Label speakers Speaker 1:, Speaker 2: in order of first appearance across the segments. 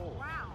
Speaker 1: Wow.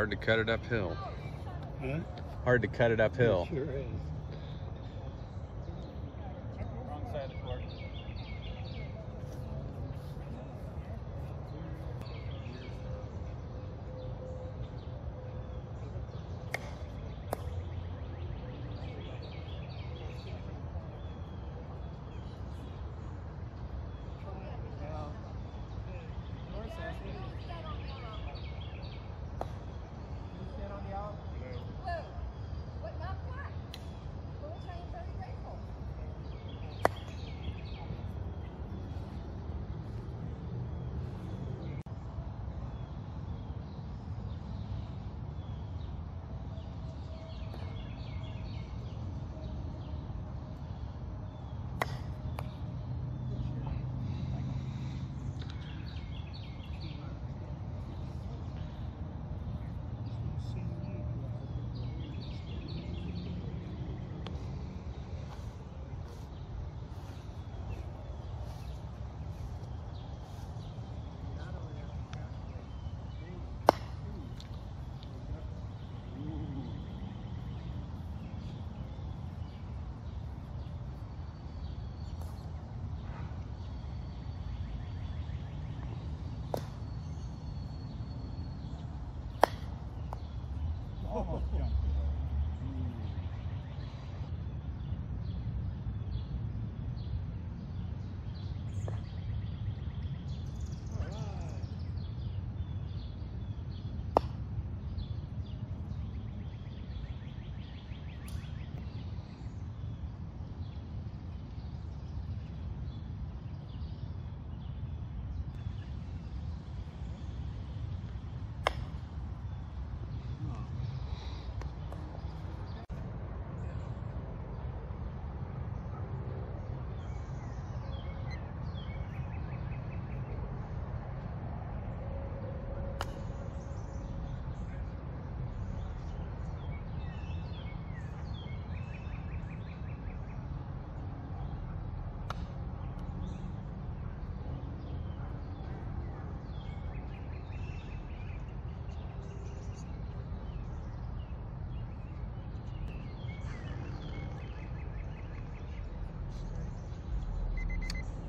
Speaker 2: Hard to cut it uphill.
Speaker 3: Huh?
Speaker 2: Hard to cut it uphill.
Speaker 3: It sure is.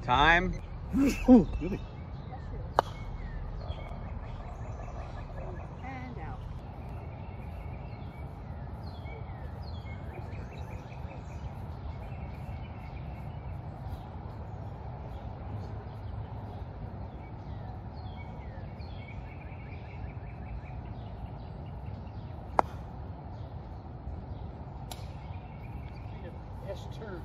Speaker 2: Time.
Speaker 3: Ooh,
Speaker 1: out.
Speaker 3: Yes, turn.